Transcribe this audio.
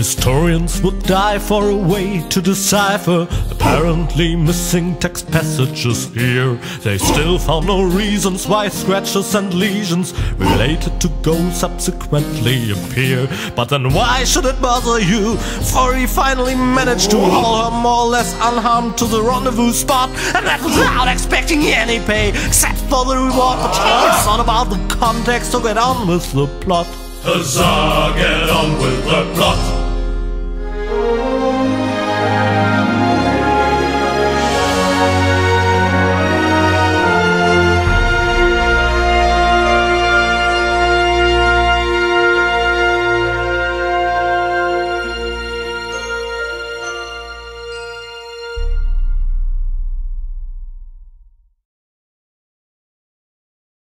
Historians would die for a way to decipher apparently missing text passages here. They still found no reasons why scratches and lesions related to Goal subsequently appear. But then why should it bother you? For he finally managed to haul her more or less unharmed to the rendezvous spot, and that without expecting any pay except for the reward. But it's not about the context, so get on with the plot. Huzzah, get on.